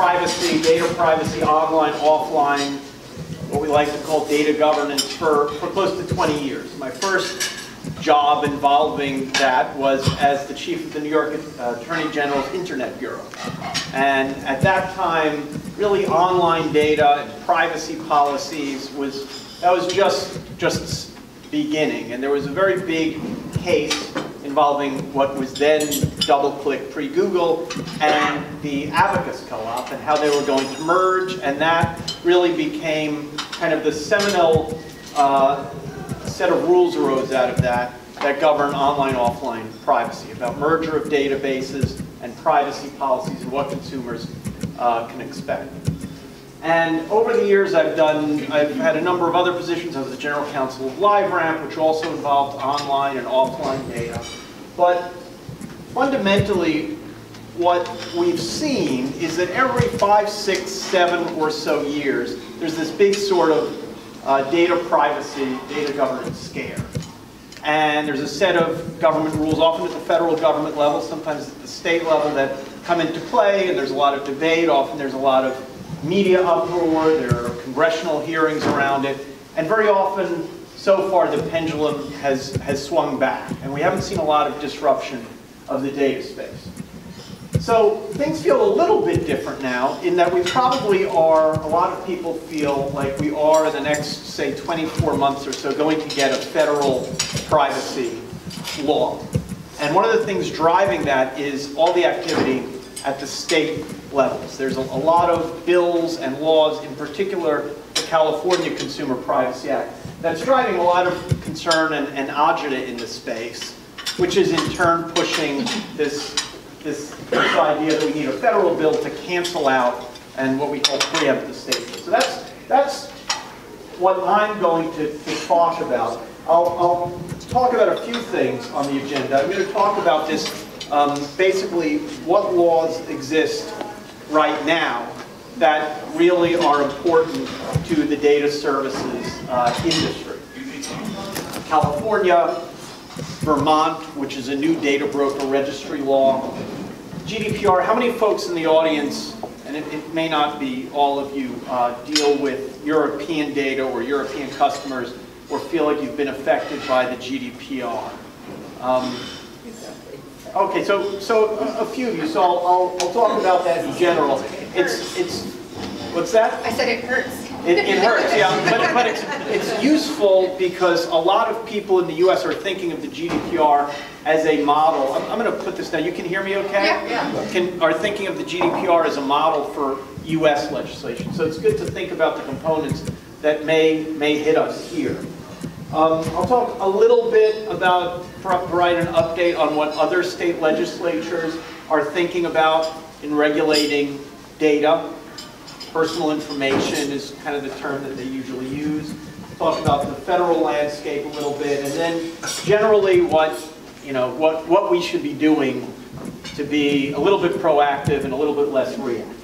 privacy, data privacy, online, offline, what we like to call data governance for, for close to 20 years. My first job involving that was as the chief of the New York uh, Attorney General's Internet Bureau. And at that time, really online data and privacy policies was, that was just, just beginning. And there was a very big case involving what was then DoubleClick pre-Google and the Abacus Co-op and how they were going to merge. And that really became kind of the seminal uh, set of rules arose out of that that govern online offline privacy, about merger of databases and privacy policies and what consumers uh, can expect. And over the years I've done, I've had a number of other positions. I was the general counsel of LiveRamp, which also involved online and offline data. But fundamentally, what we've seen is that every five, six, seven or so years, there's this big sort of uh, data privacy, data governance scare. And there's a set of government rules, often at the federal government level, sometimes at the state level, that come into play, and there's a lot of debate. Often there's a lot of media uproar, there are congressional hearings around it, and very often, so far, the pendulum has, has swung back, and we haven't seen a lot of disruption of the data space. So things feel a little bit different now in that we probably are, a lot of people feel like we are in the next, say, 24 months or so going to get a federal privacy law. And one of the things driving that is all the activity at the state levels. There's a, a lot of bills and laws, in particular the California Consumer Privacy Act, that's driving a lot of concern and, and agita in the space, which is in turn pushing this this, this idea that we need a federal bill to cancel out and what we call preempt the state. So that's, that's what I'm going to, to talk about. I'll, I'll talk about a few things on the agenda. I'm going to talk about this, um, basically what laws exist right now that really are important to the data services uh, industry. California, Vermont, which is a new data broker registry law, GDPR, how many folks in the audience, and it, it may not be all of you, uh, deal with European data or European customers or feel like you've been affected by the GDPR? Um, okay, so so a, few of you. So I'll, I'll, I'll talk about that in general. It's it's what's that? I said it hurts. It, it hurts, yeah, but, but it's, it's useful because a lot of people in the U.S. are thinking of the GDPR as a model. I'm, I'm going to put this down. You can hear me okay? Yeah, yeah. Can, are thinking of the GDPR as a model for U.S. legislation. So it's good to think about the components that may, may hit us here. Um, I'll talk a little bit about, provide an update on what other state legislatures are thinking about in regulating data personal information is kind of the term that they usually use. Talk about the federal landscape a little bit, and then generally what you know what what we should be doing to be a little bit proactive and a little bit less reactive.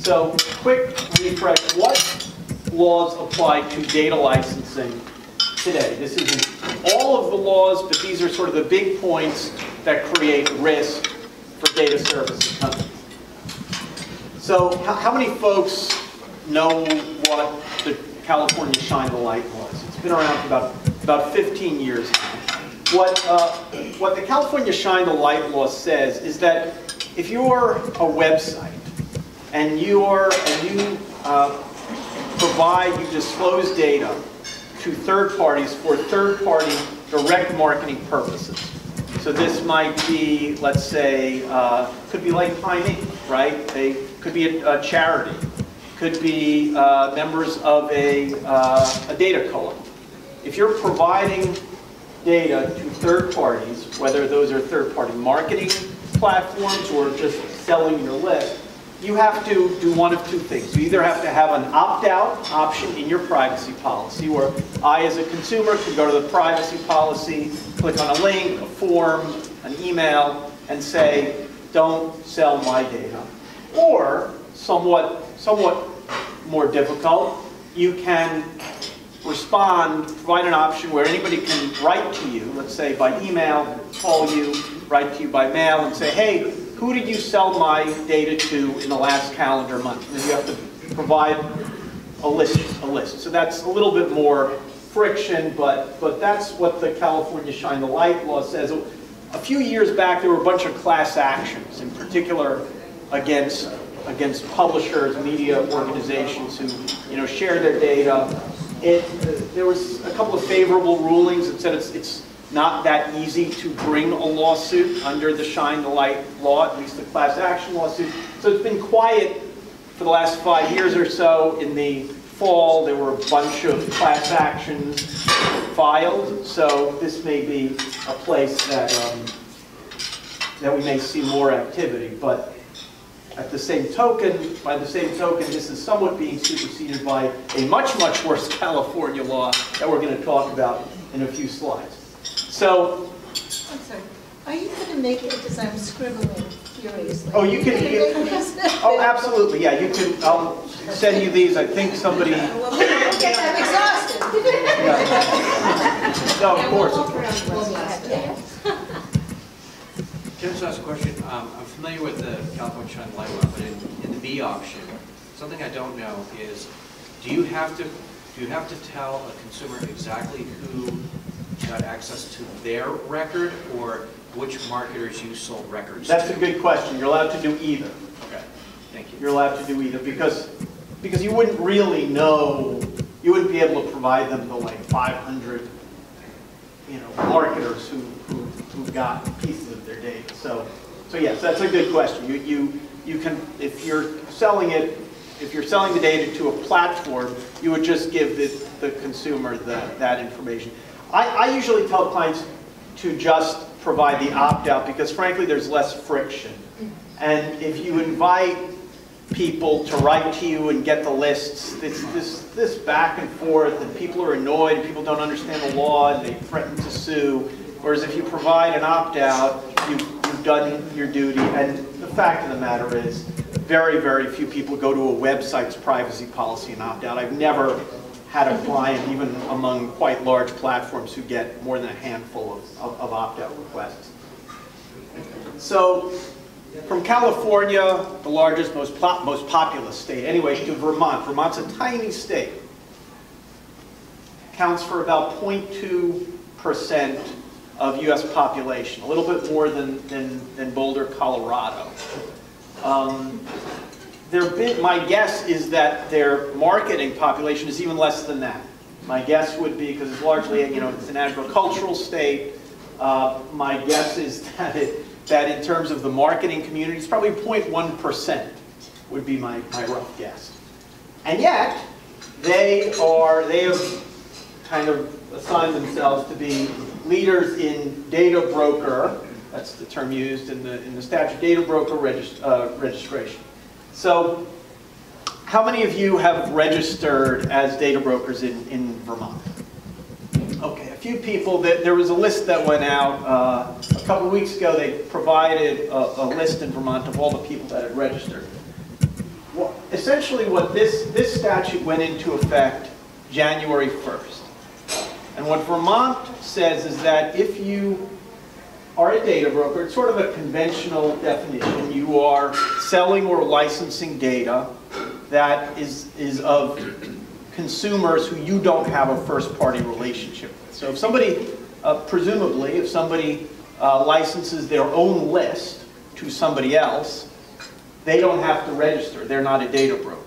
So, quick refresh: what laws apply to data licensing today? This isn't all of the laws, but these are sort of the big points that create risk for data services companies. So how, how many folks know what the California Shine the Light was? It's been around for about, about 15 years What, uh, what the California Shine the Light law says is that if you're a website and you're and you uh, provide, you disclose data to third parties for third-party direct marketing purposes. So this might be, let's say, uh, could be like Pine Inc., right? They could be a, a charity, could be uh, members of a, uh, a data co-op. If you're providing data to third parties, whether those are third-party marketing platforms or just selling your list, you have to do one of two things. You either have to have an opt-out option in your privacy policy, where I, as a consumer, can go to the privacy policy, click on a link, a form, an email, and say, don't sell my data. Or, somewhat, somewhat more difficult, you can respond, provide an option where anybody can write to you, let's say by email, call you, write to you by mail, and say, hey, who did you sell my data to in the last calendar month? And then you have to provide a list, a list. So that's a little bit more friction, but, but that's what the California Shine the Light law says. A few years back, there were a bunch of class actions, in particular against, against publishers, media organizations who, you know, share their data. It, there was a couple of favorable rulings that said it's, it's not that easy to bring a lawsuit under the Shine the Light law, at least the class action lawsuit. So it's been quiet for the last five years or so. In the fall, there were a bunch of class actions filed, so this may be a place that, um, that we may see more activity. But at the same token, by the same token, this is somewhat being superseded by a much, much worse California law that we're going to talk about in a few slides. So, I'm sorry, are you going to make it, because I'm scribbling furiously. Oh, you can- you- gonna make this- oh, absolutely, yeah, you can, I'll send you these, I think somebody, Well, Okay, I'm exhausted. no, of course. Yeah. Can I just ask a question? Um, I'm familiar with the California Shine Light Law, but in, in the B option, something I don't know is, do you have to, do you have to tell a consumer exactly who got access to their record, or which marketers you sold records to? That's a good question, you're allowed to do either. Okay, thank you. You're allowed to do either, because, because you wouldn't really know, you wouldn't be able to provide them the like 500, you know, marketers who, who, who got pieces data. So, so yes, that's a good question. You, you, you can, if you're selling it, if you're selling the data to a platform, you would just give the, the consumer the, that information. I, I usually tell clients to just provide the opt-out because frankly, there's less friction. And if you invite people to write to you and get the lists, this, this, this back and forth, and people are annoyed, and people don't understand the law, and they threaten to sue. Whereas if you provide an opt-out, you've, you've done your duty. And the fact of the matter is, very, very few people go to a website's privacy policy and opt out. I've never had a mm-hmm. client, even among quite large platforms, who get more than a handful of, of, of opt-out requests. So from California, the largest, most, pop, most populous state, anyway, to Vermont. Vermont's a tiny state. Counts for about 0.2% of US population, a little bit more than, than, than Boulder, Colorado. Um, their my guess is that their marketing population is even less than that. My guess would be, because it's largely, you know, it's an agricultural state, uh, my guess is that it, that in terms of the marketing community, it's probably 0.1% would be my, my rough guess. And yet, they are, they have kind of assigned themselves to be leaders in data broker, that's the term used in the, in the statute, data broker regis, uh, registration. So, how many of you have registered as data brokers in, in Vermont? Okay, a few people. That There was a list that went out uh, a couple weeks ago. They provided a, a list in Vermont of all the people that had registered. Well, essentially, what this, this statute went into effect January 1st. And what Vermont says is that if you are a data broker, it's sort of a conventional definition. You are selling or licensing data that is, is of consumers who you don't have a first-party relationship with. So if somebody, uh, presumably, if somebody uh, licenses their own list to somebody else, they don't have to register. They're not a data broker.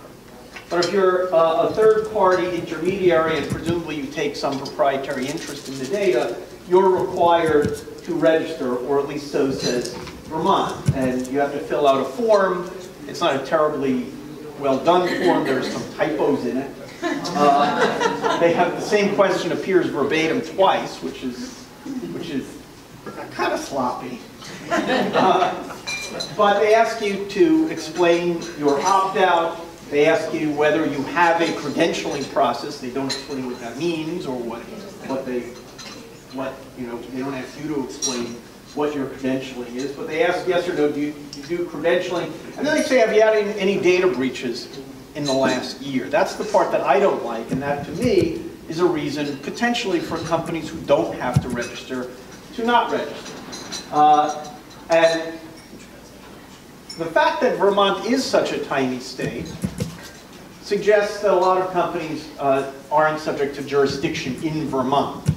But if you're uh, a third-party intermediary and presumably you take some proprietary interest in the data, you're required to register, or at least so says Vermont. And you have to fill out a form. It's not a terribly well-done form. There's some typos in it. Uh, they have the same question appears verbatim twice, which is which is kind of sloppy. Uh, but they ask you to explain your opt-out. They ask you whether you have a credentialing process. They don't explain what that means or what what they what you know. They don't ask you to explain what your credentialing is, but they ask yes or no. Do you, you do credentialing? And then they say, have you had any, any data breaches in the last year? That's the part that I don't like, and that to me is a reason potentially for companies who don't have to register to not register. Uh, and The fact that Vermont is such a tiny state suggests that a lot of companies uh, aren't subject to jurisdiction in Vermont.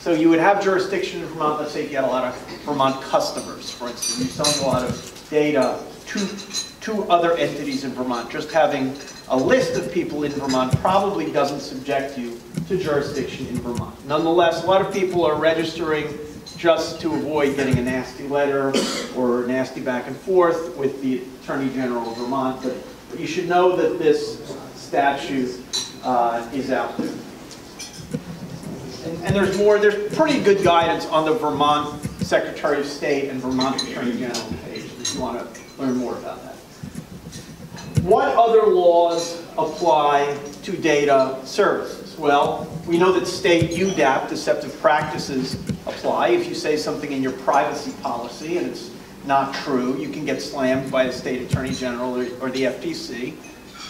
So you would have jurisdiction in Vermont, let's say if you had a lot of Vermont customers, for instance, you're selling a lot of data to, to other entities in Vermont. Just having a list of people in Vermont probably doesn't subject you to jurisdiction in Vermont. Nonetheless, a lot of people are registering just to avoid getting a nasty letter or nasty back and forth with the Attorney General of Vermont. But, you should know that this statute uh, is out there. And, and there's more, there's pretty good guidance on the Vermont Secretary of State and Vermont Attorney General page if you want to learn more about that. What other laws apply to data services? Well, we know that state UDAP, deceptive practices, apply. If you say something in your privacy policy and it's not true, you can get slammed by the state attorney general or, or the FTC.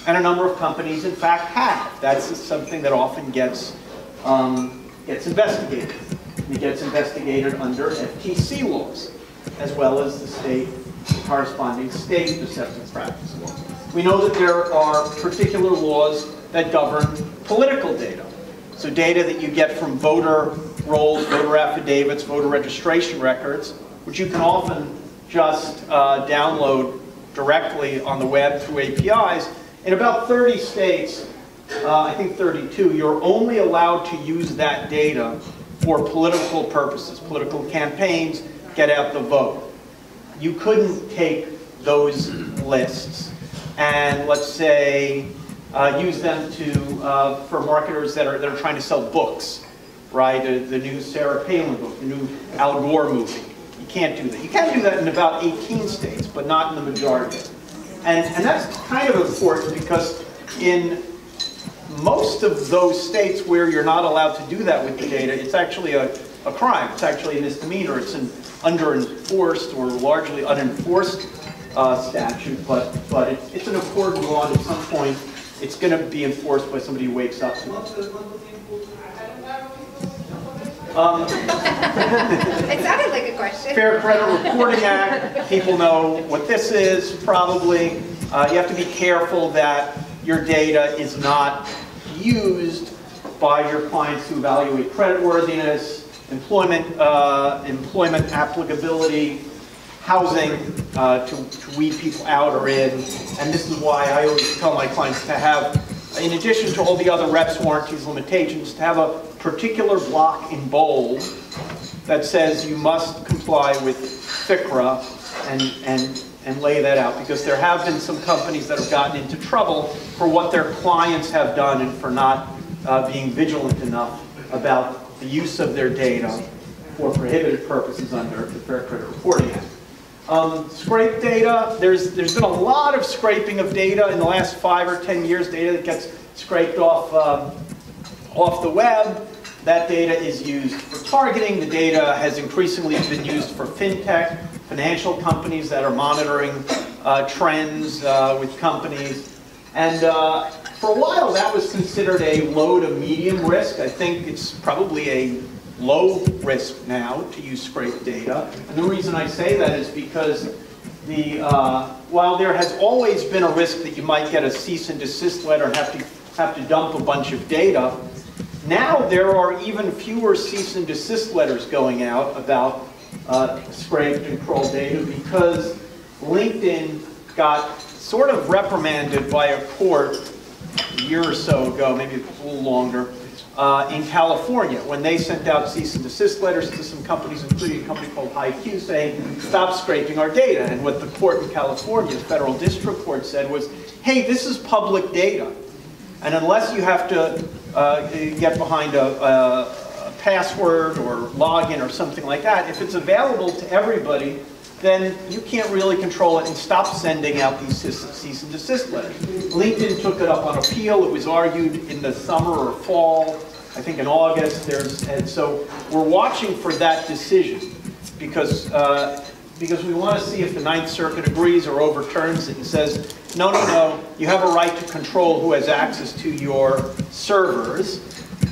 And a number of companies, in fact, have. That's something that often gets, um, gets investigated. It gets investigated under FTC laws, as well as the state corresponding state deceptive practice laws. We know that there are particular laws that govern political data. So data that you get from voter rolls, voter affidavits, voter registration records, which you can often just uh, download directly on the web through APIs. In about 30 states, uh, I think 32, you're only allowed to use that data for political purposes, political campaigns, get out the vote. You couldn't take those lists and let's say uh, use them to uh, for marketers that are that are trying to sell books, right? The, the new Sarah Palin book, the new Al Gore movie. You can't do that. You can do that in about 18 states, but not in the majority. And and that's kind of important because in most of those states where you're not allowed to do that with the data, it's actually a, a crime. It's actually a misdemeanor. It's an under-enforced or largely unenforced uh, statute, but, but it, it's an important law, at some point, it's going to be enforced by somebody who wakes up. Um, It sounded like a question. Fair Credit Reporting Act, people know what this is, probably. Uh, you have to be careful that your data is not used by your clients to evaluate creditworthiness, employment, uh, employment applicability, housing uh, to, to weed people out or in. And this is why I always tell my clients to have, in addition to all the other reps, warranties, limitations, to have a particular block in bold that says you must comply with FCRA and, and, and lay that out. Because there have been some companies that have gotten into trouble for what their clients have done and for not uh, being vigilant enough about the use of their data for prohibited purposes under the Fair Credit Reporting Act. Um, scrape data, there's, there's been a lot of scraping of data in the last five or 10 years, data that gets scraped off, um, off the web. That data is used for targeting. The data has increasingly been used for fintech, financial companies that are monitoring uh, trends uh, with companies. And uh, for a while, that was considered a low to medium risk. I think it's probably a low risk now to use scraped data. And the reason I say that is because the, uh, while there has always been a risk that you might get a cease and desist letter and have to, have to dump a bunch of data, now there are even fewer cease and desist letters going out about uh, scraped and crawled data because LinkedIn got sort of reprimanded by a court a year or so ago, maybe a little longer, uh, in California when they sent out cease and desist letters to some companies, including a company called hiQ, saying, stop scraping our data. And what the court in California, the federal district court said was, hey, this is public data. And unless you have to uh, get behind a, a, a password or login or something like that, if it's available to everybody, then you can't really control it and stop sending out these cease and desist letters. LinkedIn took it up on appeal. It was argued in the summer or fall, I think in August. There's, and so we're watching for that decision because, uh, because we want to see if the Ninth Circuit agrees or overturns it and says, no, no, no, you have a right to control who has access to your servers,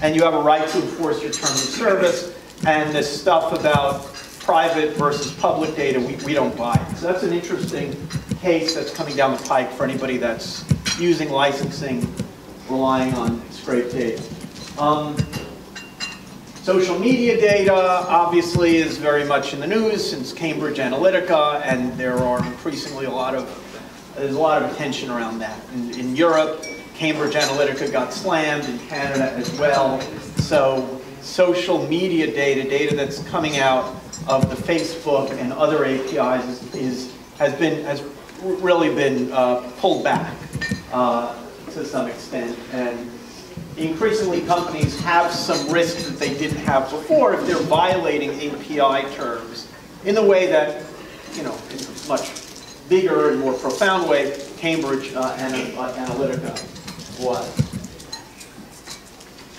and you have a right to enforce your terms of service, and this stuff about private versus public data, we, we don't buy. It. So that's an interesting case that's coming down the pike for anybody that's using licensing, relying on scraped data. Um, Social media data obviously is very much in the news since Cambridge Analytica, and there are increasingly a lot of, there's a lot of attention around that. In, in Europe, Cambridge Analytica got slammed, in Canada as well. So social media data, data that's coming out of the Facebook and other APIs is, is has been, has really been uh, pulled back uh, to some extent. And increasingly companies have some risk that they didn't have before if they're violating API terms in the way that, you know, in a much bigger and more profound way, Cambridge uh, uh, Analytica was.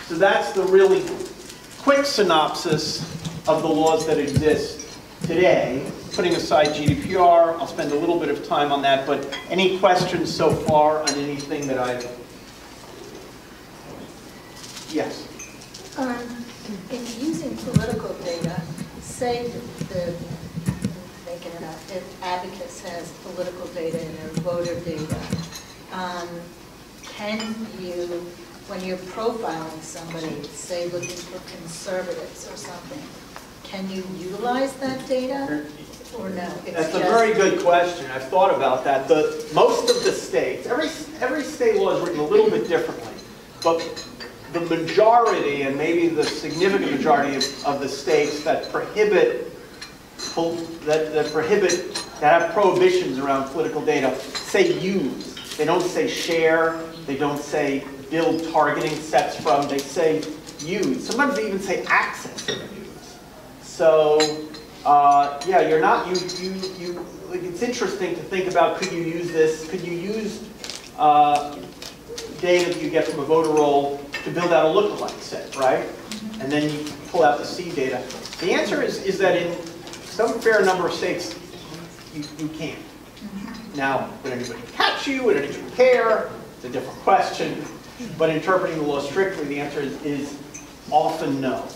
So that's the really quick synopsis of the laws that exist today. Putting aside GDPR, I'll spend a little bit of time on that, but any questions so far on anything that I've Yes. Um, In using political data, say the, making it up, if Abacus has political data and their voter data, um, can you, when you're profiling somebody, say looking for conservatives or something, can you utilize that data or no? It's That's a very good question. I've thought about that. The, most of the states, every, every state law is written a little bit differently, but the majority, and maybe the significant majority of, of the states that prohibit, that, that prohibit, that have prohibitions around political data, say use. They don't say share, they don't say build targeting sets from, they say use. Sometimes they even say access. So, uh, yeah, you're not, you, you, you, like, it's interesting to think about, could you use this, could you use, uh, data that you get from a voter roll to build out a lookalike set, right? And then you pull out the seed data. The answer is, is that in some fair number of states, you, you can't. Now, would anybody catch you? Would anybody care? It's a different question. But interpreting the law strictly, the answer is, is often no.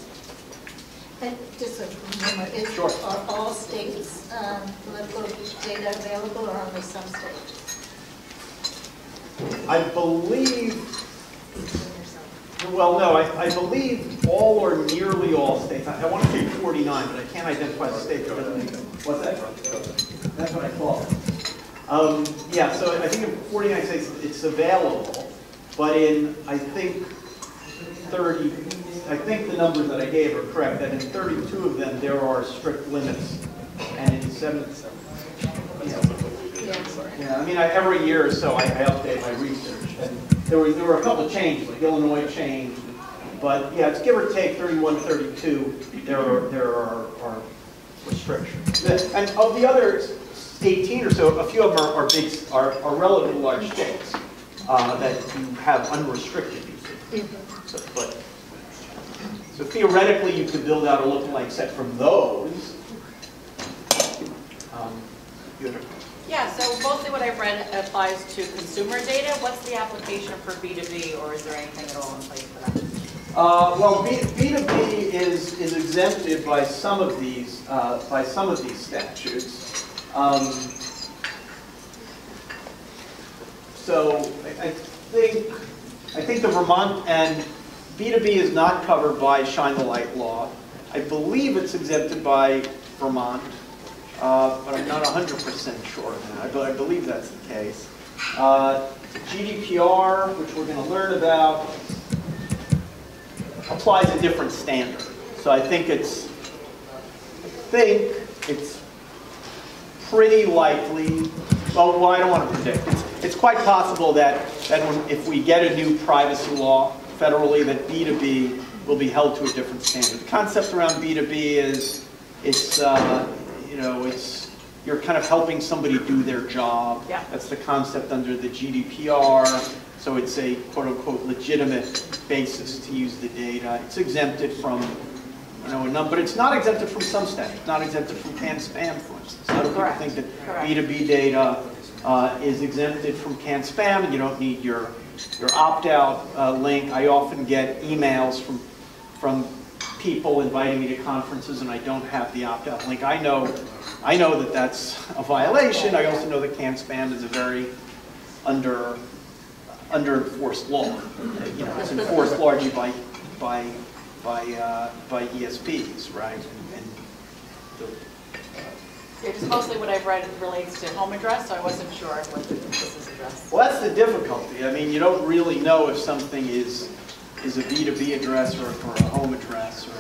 And Just a moment, Sure. are all states um, political data available or only some states? I believe Well, no, I, I believe all or nearly all states, I, I want to say 49, but I can't identify the state that doesn't make them. What's that? That's what I thought. Um, yeah, so I think in 49 states it's available, but in, I think, 30, I think the numbers that I gave are correct, that in 32 of them, there are strict limits. And in seven, yeah, yeah, I mean, I, every year or so, I, I update my research, and there were, there were a couple of changes, like Illinois changed, but yeah, it's give or take 31, 32, there are, there are, are restrictions. And of the other 18 or so, a few of them are, are big, are, are relatively large states, uh, that you have unrestricted use. So, but, so theoretically, you could build out a lookalike set from those. Um, Yeah, so mostly what I've read applies to consumer data. What's the application for B2B, or is there anything at all in place for that? Uh, Well, B- B2B is is exempted by some of these, uh, by some of these statutes. Um, So I I think, I think the Vermont, and B2B is not covered by Shine the Light law. I believe it's exempted by Vermont, uh, but I'm not 100% sure of that, but I believe that's the case. Uh, GDPR, which we're going to learn about, applies a different standard. So I think it's, I think it's pretty likely, well, well, I don't want to predict. It's, it's quite possible that, that if we get a new privacy law federally, that B2B will be held to a different standard. The concept around B2B is, it's, uh, you know, it's, you're kind of helping somebody do their job. Yeah. That's the concept under the GDPR. So it's a quote-unquote legitimate basis to use the data. It's exempted from, you know, a number, but it's not exempted from some statutes, not exempted from CAN-SPAM, for instance. A lot of people think that Correct. B2B data uh, is exempted from CAN-SPAM, and you don't need your, your opt-out uh, link. I often get emails from, from people inviting me to conferences and I don't have the opt-out link. I know, I know that that's a violation. I also know that CAN-SPAM is a very under, under enforced law. You know, it's enforced largely by, by, by, uh, by ESPs, right? And- and Yeah, because mostly what I've read relates to home address, so I wasn't sure what this is addressed. Well, that's the difficulty. I mean, you don't really know if something is, is a B2B address or for a home address or.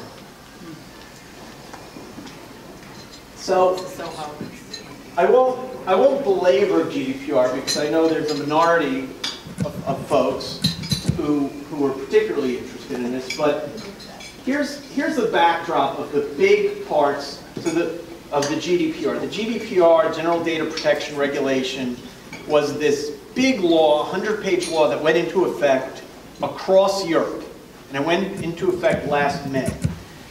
So So I won't, I won't belabor GDPR because I know there's a minority of, of folks who, who are particularly interested in this, but here's, here's the backdrop of the big parts to the, of the GDPR. The GDPR, General Data Protection Regulation, was this big law, 100-page law that went into effect across Europe. And it went into effect last May.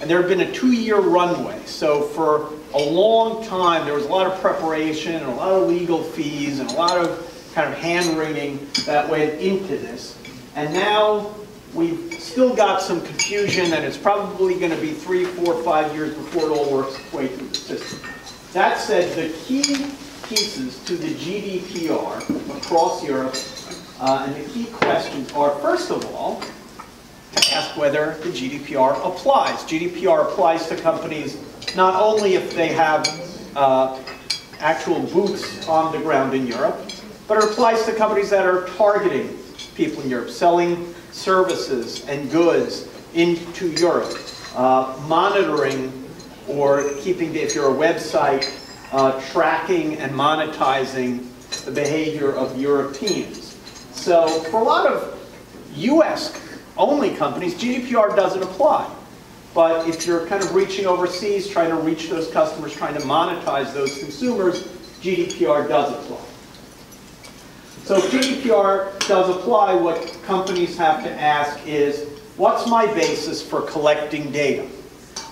And there had been a two-year runway. So for a long time, there was a lot of preparation and a lot of legal fees and a lot of kind of hand-wringing that went into this. And now we've still got some confusion and it's probably going to be three, four, five years before it all works its way through the system. That said, the key pieces to the GDPR across Europe uh, and the key questions are, first of all, to ask whether the GDPR applies. GDPR applies to companies not only if they have uh, actual boots on the ground in Europe, but it applies to companies that are targeting people in Europe, selling services and goods into Europe, uh, monitoring or keeping, if you're a website, uh, tracking and monetizing the behavior of Europeans. So for a lot of US only companies, GDPR doesn't apply. But if you're kind of reaching overseas, trying to reach those customers, trying to monetize those consumers, GDPR does apply. So GDPR does apply, what companies have to ask is, what's my basis for collecting data?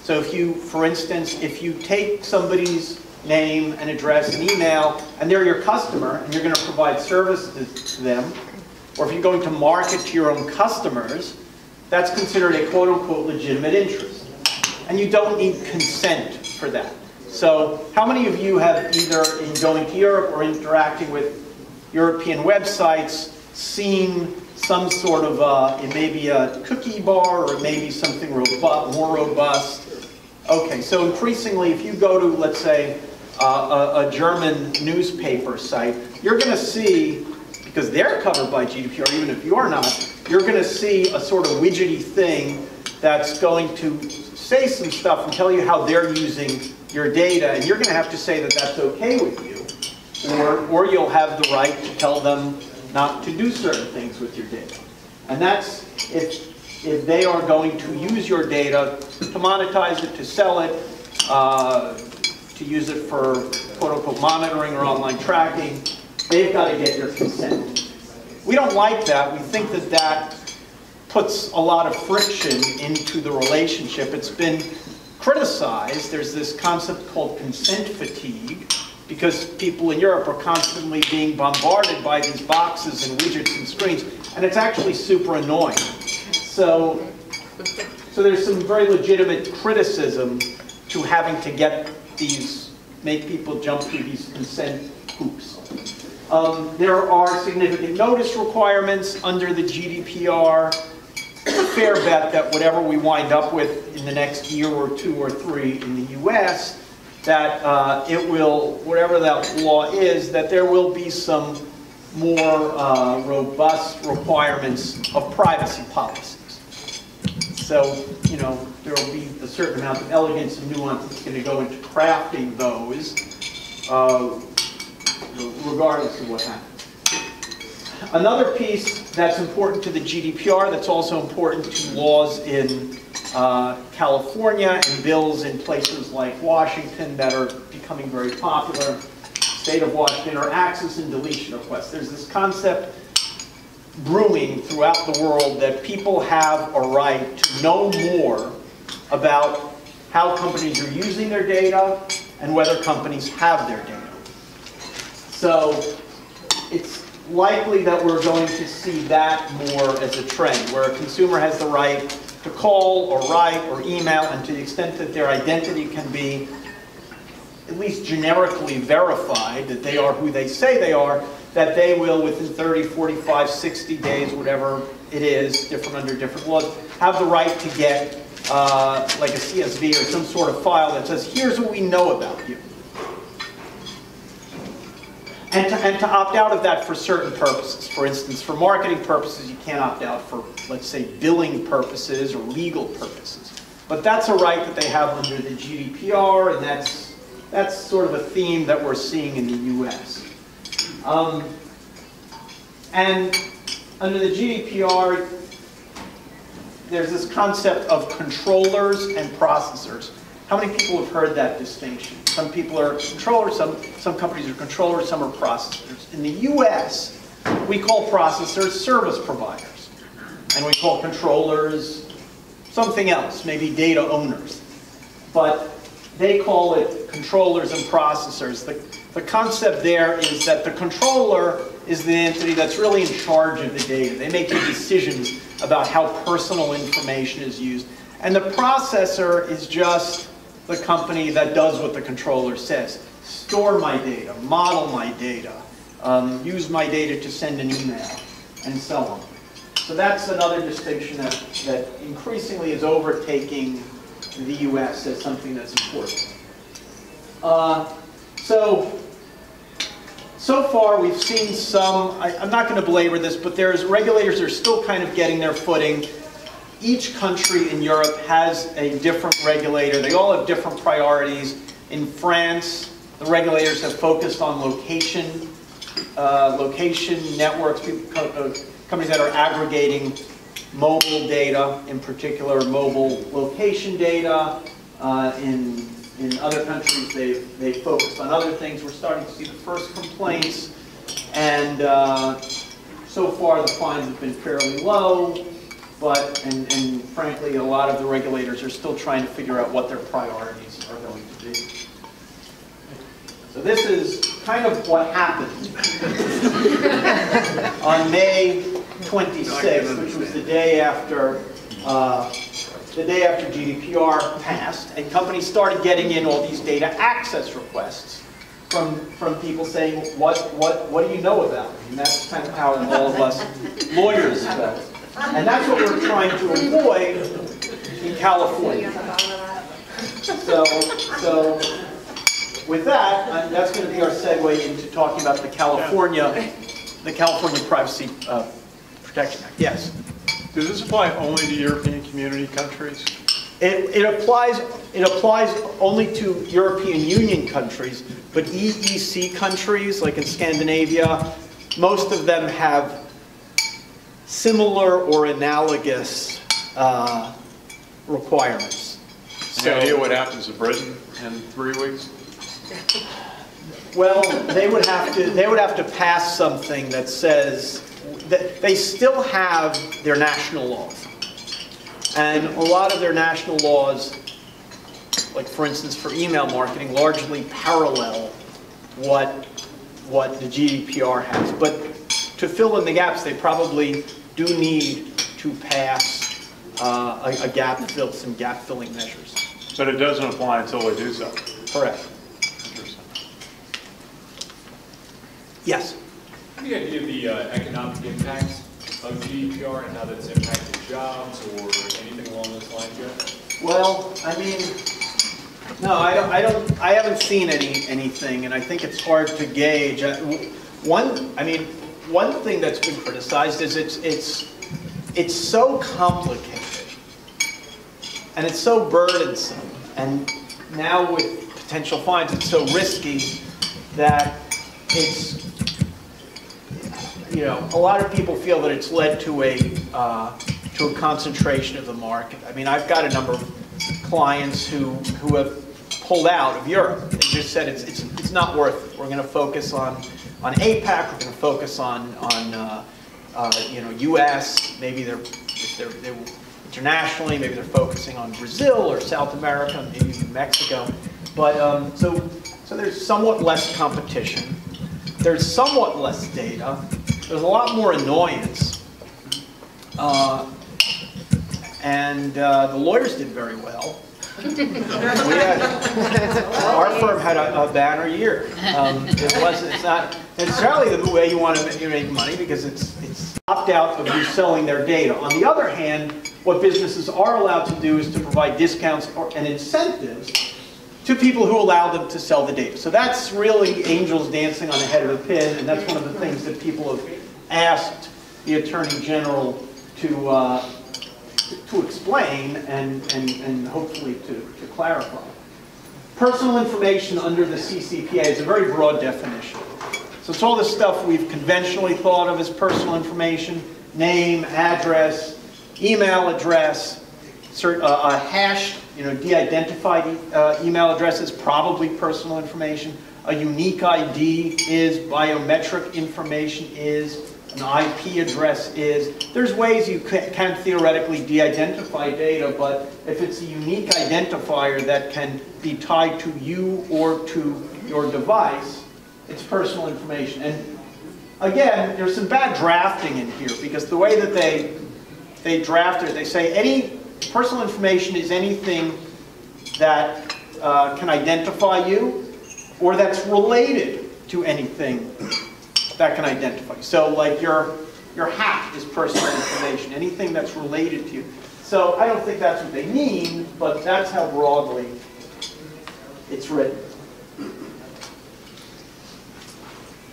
So if you, for instance, if you take somebody's name and address and email, and they're your customer, and you're going to provide services to them, or if you're going to market to your own customers, that's considered a quote-unquote legitimate interest. And you don't need consent for that. So how many of you have either in going to Europe or interacting with European websites seen some sort of, uh, it may be a cookie bar or it may be something robu more robust. Okay, so increasingly if you go to, let's say, uh, a, a German newspaper site, you're going to see because they're covered by GDPR, even if you're not, you're going to see a sort of widgety thing that's going to say some stuff and tell you how they're using your data, and you're going to have to say that that's okay with you, or, or you'll have the right to tell them not to do certain things with your data. And that's if, if they are going to use your data to monetize it, to sell it, uh, to use it for quote-unquote monitoring or online tracking, they've got to get your consent. We don't like that. We think that that puts a lot of friction into the relationship. It's been criticized. There's this concept called consent fatigue because people in Europe are constantly being bombarded by these boxes and widgets and screens, and it's actually super annoying. So, so there's some very legitimate criticism to having to get these, make people jump through these consent hoops. Um, there are significant notice requirements under the GDPR. It's a fair bet that whatever we wind up with in the next year or two or three in the US, that uh, it will, whatever that law is, that there will be some more uh, robust requirements of privacy policies. So, you know, there will be a certain amount of elegance and nuance that's going to go into crafting those. Uh, regardless of what happens. Another piece that's important to the GDPR, that's also important to laws in uh, California and bills in places like Washington that are becoming very popular, state of Washington, are access and deletion requests. There's this concept brewing throughout the world that people have a right to know more about how companies are using their data and whether companies have their data. So it's likely that we're going to see that more as a trend, where a consumer has the right to call or write or email, and to the extent that their identity can be at least generically verified, that they are who they say they are, that they will, within 30, 45, 60 days, whatever it is, different under different laws, have the right to get uh, like a CSV or some sort of file that says, here's what we know about you. And to, and to opt out of that for certain purposes. For instance, for marketing purposes, you can't opt out for, let's say, billing purposes or legal purposes. But that's a right that they have under the GDPR, and that's, that's sort of a theme that we're seeing in the US. Um, and under the GDPR, there's this concept of controllers and processors. How many people have heard that distinction? Some people are controllers, some, some companies are controllers, some are processors. In the US, we call processors service providers. And we call controllers something else, maybe data owners. But they call it controllers and processors. The, the concept there is that the controller is the entity that's really in charge of the data. They make the decisions about how personal information is used. And the processor is just the company that does what the controller says. Store my data, model my data, um, use my data to send an email, and so on. So that's another distinction that, that increasingly is overtaking the US as something that's important. Uh, so, so far we've seen some, I, I'm not going to belabor this, but there's regulators are still kind of getting their footing. Each country in Europe has a different regulator. They all have different priorities. In France, the regulators have focused on location, uh, location networks, uh, companies that are aggregating mobile data, in particular mobile location data. Uh, in, in other countries, they've, they've focused on other things. We're starting to see the first complaints. And uh, so far, the fines have been fairly low. But, and, and frankly, a lot of the regulators are still trying to figure out what their priorities are going to be. So this is kind of what happened on May 26th, which was the day after, uh, the day after GDPR passed, and companies started getting in all these data access requests from, from people saying, what, what, what do you know about? And that's kind of how all of us lawyers felt. And that's what we're trying to avoid in California. So, so with that, uh, that's going to be our segue into talking about the California, the California Privacy uh, Protection Act. Yes. Does this apply only to European community countries? It, it applies, it applies only to European Union countries, but EEC countries, like in Scandinavia, most of them have similar or analogous uh, requirements. Any idea what happens to Britain in three weeks? Well, they would have to, they would have to pass something that says, that they still have their national laws. And a lot of their national laws, like for instance for email marketing, largely parallel what, what the GDPR has. But to fill in the gaps, they probably do need to pass uh, a a gap fill, some gap filling measures. But it doesn't apply until they do so. Correct. Interesting. Yes? Any idea of the uh, economic impacts of GDPR and how that's impacted jobs or anything along those lines yet? Well, I mean, no, I don't, I don't, I haven't seen any, anything, and I think it's hard to gauge. Uh, One, I mean, one thing that's been criticized is it's, it's, it's so complicated, and it's so burdensome, and now with potential fines, it's so risky that it's, you know, a lot of people feel that it's led to a, uh, to a concentration of the market. I mean, I've got a number of clients who, who have pulled out of Europe and just said it's, it's, it's not worth it. We're going to focus on, on APAC, we're going to focus on, on, uh, uh, you know, US, maybe they're, if they're, they're internationally, maybe they're focusing on Brazil or South America, maybe even Mexico. But, um, so, so there's somewhat less competition. There's somewhat less data. There's a lot more annoyance. Uh, and uh, the lawyers did very well. Our firm had a a banner year. Um, It wasn't, it's not necessarily the way you want to make- make money because it's, it's opt out of you selling their data. On the other hand, what businesses are allowed to do is to provide discounts or- and incentives to people who allow them to sell the data. So that's really angels dancing on the head of a pin, and that's one of the things that people have asked the Attorney General to, uh, to explain and, and, and hopefully to, to clarify. Personal information under the CCPA is a very broad definition. So it's all the stuff we've conventionally thought of as personal information, name, address, email address, cert, uh, a hashed, you know, de-identified uh, email address is probably personal information. A unique ID is, biometric information is, an IP address is. There's ways you can theoretically de-identify data, but if it's a unique identifier that can be tied to you or to your device, it's personal information. And again, there's some bad drafting in here because the way that they they draft it, they say any personal information is anything that uh, can identify you or that's related to anything that can identify. So like your, your hat is personal information, anything that's related to you. So I don't think that's what they mean, but that's how broadly it's written.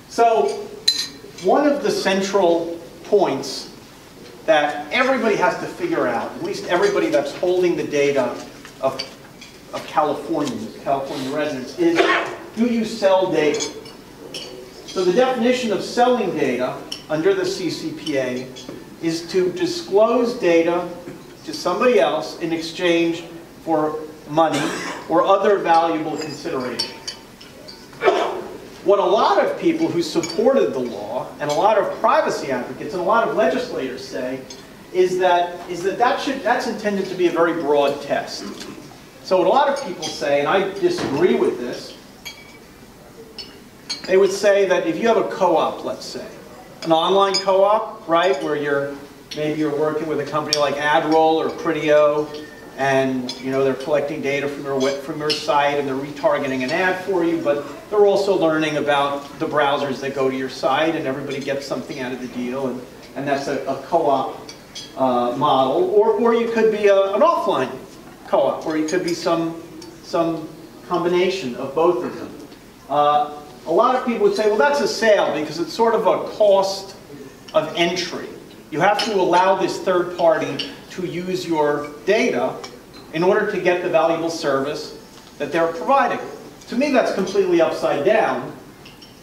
So one of the central points that everybody has to figure out, at least everybody that's holding the data of, of Californians, California residents, is do you sell data? So the definition of selling data under the CCPA is to disclose data to somebody else in exchange for money or other valuable consideration. What a lot of people who supported the law, and a lot of privacy advocates, and a lot of legislators say, is that, is that, that should, that's intended to be a very broad test. So what a lot of people say, and I disagree with this, they would say that if you have a co-op, let's say, an online co-op, right, where you're, maybe you're working with a company like AdRoll or Criteo, and you know they're collecting data from your from your site and they're retargeting an ad for you, but they're also learning about the browsers that go to your site, and everybody gets something out of the deal, and, and that's a, a co-op uh, model. Or, or you could be a, an offline co-op, or you could be some, some combination of both of them. Uh, a lot of people would say, well, that's a sale because it's sort of a cost of entry. You have to allow this third party to use your data in order to get the valuable service that they're providing. To me, that's completely upside down.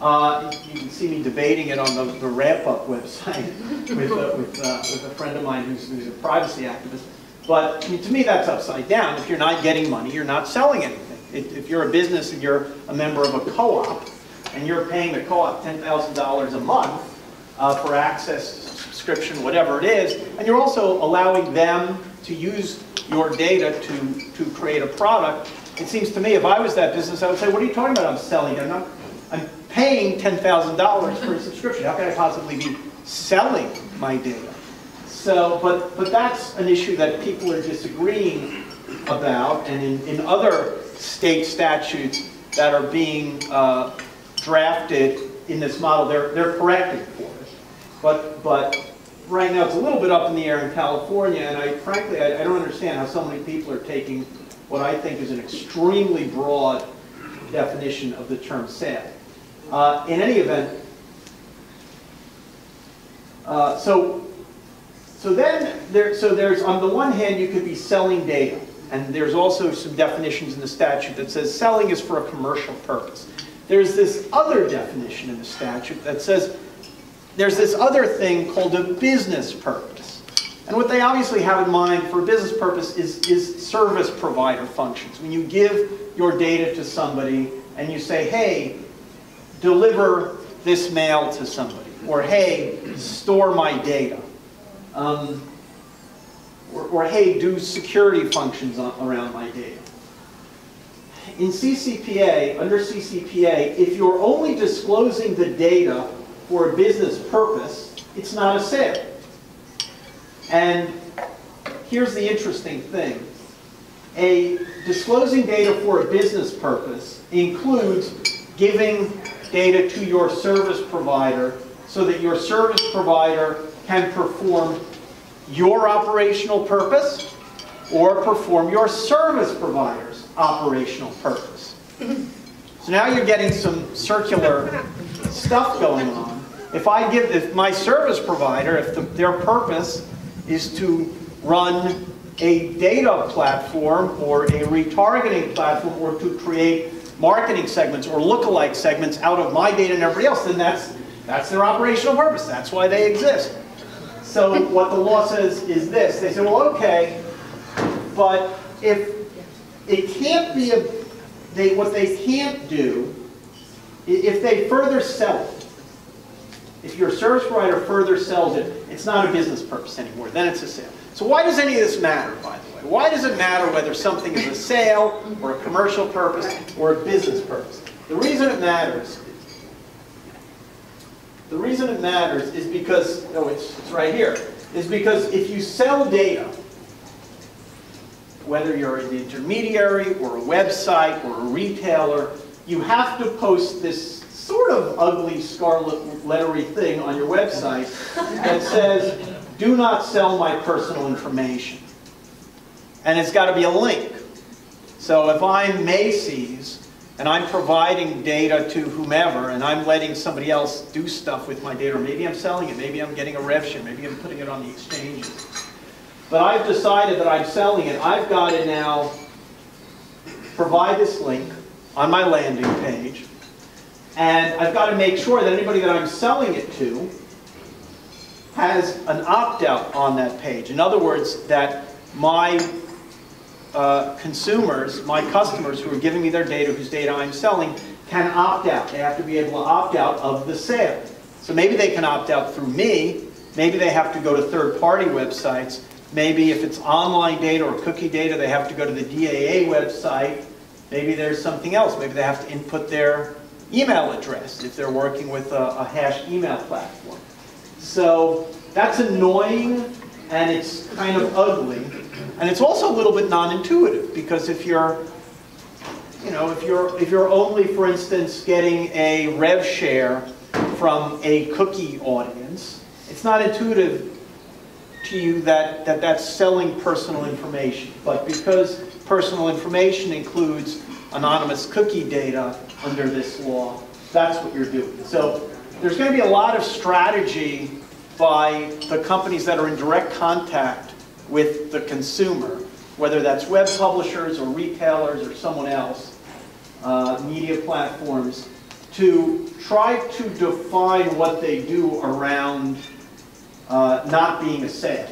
Uh, you can see me debating it on the, the Ramp-Up website with, uh, with, uh, with a friend of mine who's, who's a privacy activist. But I mean, to me, that's upside down. If you're not getting money, you're not selling anything. If, if you're a business and you're a member of a co-op, and you're paying the co-op $10,000 a month uh, for access, subscription, whatever it is, and you're also allowing them to use your data to, to create a product, it seems to me, if I was that business, I would say, what are you talking about I'm selling? I'm not, I'm paying $10,000 for a subscription. How can I possibly be selling my data? So, but, but that's an issue that people are disagreeing about, and in, in other state statutes that are being uh, drafted in this model, they're, they're correcting for it. But, but right now, it's a little bit up in the air in California, and I frankly, I, I don't understand how so many people are taking what I think is an extremely broad definition of the term sale. Uh, in any event, uh, so, so then, there, so there's, on the one hand, you could be selling data, and there's also some definitions in the statute that says selling is for a commercial purpose. There's this other definition in the statute that says there's this other thing called a business purpose. And what they obviously have in mind for business purpose is, is service provider functions. When you give your data to somebody and you say, hey, deliver this mail to somebody, or hey, store my data, um, or, or hey, do security functions on, around my data. In CCPA, under CCPA, if you're only disclosing the data for a business purpose, it's not a sale. And here's the interesting thing. A disclosing data for a business purpose includes giving data to your service provider so that your service provider can perform your operational purpose or perform your service provider's operational purpose. So now you're getting some circular stuff going on. If I give, if my service provider, if the, their purpose is to run a data platform or a retargeting platform or to create marketing segments or lookalike segments out of my data and everybody else, then that's, that's their operational purpose. That's why they exist. So what the law says is this. They say, well, okay, but if it can't be a, they, what they can't do, if they further sell it, if your service provider further sells it, it's not a business purpose anymore, then it's a sale. So why does any of this matter, by the way? Why does it matter whether something is a sale, or a commercial purpose, or a business purpose? The reason it matters, the reason it matters is because, oh, it's, it's right here, is because if you sell data, whether you're an intermediary or a website or a retailer, you have to post this sort of ugly scarlet lettery thing on your website that says, do not sell my personal information. And it's got to be a link. So if I'm Macy's and I'm providing data to whomever and I'm letting somebody else do stuff with my data, or maybe I'm selling it, maybe I'm getting a rev share, maybe I'm putting it on the exchanges. But I've decided that I'm selling it. I've got to now provide this link on my landing page. And I've got to make sure that anybody that I'm selling it to has an opt-out on that page. In other words, that my uh, consumers, my customers who are giving me their data, whose data I'm selling, can opt out. They have to be able to opt out of the sale. So maybe they can opt out through me. Maybe they have to go to third-party websites. Maybe if it's online data or cookie data, they have to go to the DAA website. Maybe there's something else. Maybe they have to input their email address if they're working with a, a hash email platform. So that's annoying and it's kind of ugly. And it's also a little bit non-intuitive because if you're, you know, if you're, if you're only, for instance, getting a rev share from a cookie audience, it's not intuitive to you that, that that's selling personal information. But because personal information includes anonymous cookie data under this law, that's what you're doing. So there's going to be a lot of strategy by the companies that are in direct contact with the consumer, whether that's web publishers or retailers or someone else, uh, media platforms, to try to define what they do around uh, not being a sale.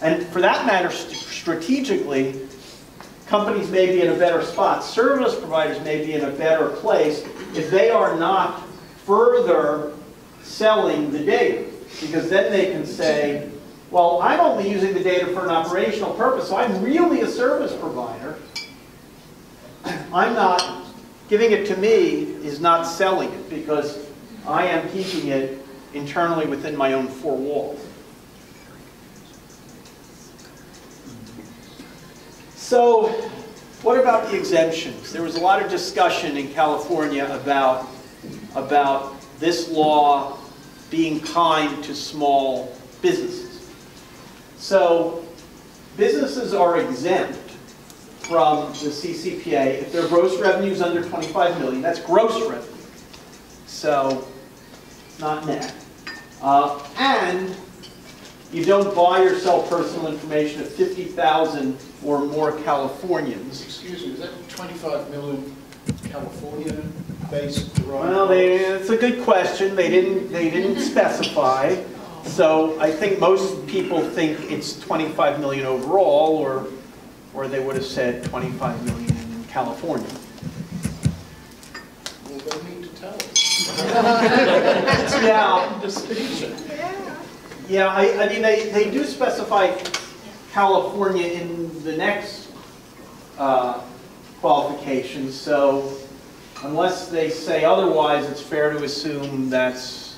And for that matter, st- strategically, companies may be in a better spot. Service providers may be in a better place if they are not further selling the data. Because then they can say, well, I'm only using the data for an operational purpose, so I'm really a service provider. I'm not, giving it to me is not selling it because I am keeping it internally within my own four walls. So, what about the exemptions? There was a lot of discussion in California about, about this law being kind to small businesses. So, businesses are exempt from the CCPA if their gross revenue is under 25 million. That's gross revenue. So, not net. Uh, and you don't buy or sell personal information of 50,000 or more Californians. Excuse me, is that 25 million California-based derived? Well, they, it's a good question. They didn't, they didn't specify. So I think most people think it's 25 million overall, or, or they would have said 25 million in California. Well, they need to tell us. Yeah, Distinction. yeah, I, I mean, they, they do specify California in the next uh, qualifications, so unless they say otherwise, it's fair to assume that's